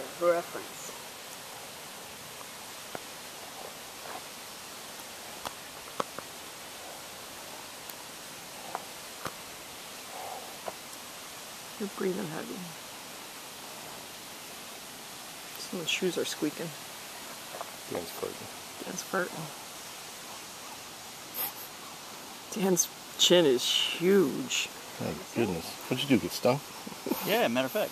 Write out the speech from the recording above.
for reference. You're breathing heavy. Some of the shoes are squeaking. Dan's farting. Dan's farting. Dan's chin is huge. My goodness. What'd you do, get stung? Yeah, matter of fact.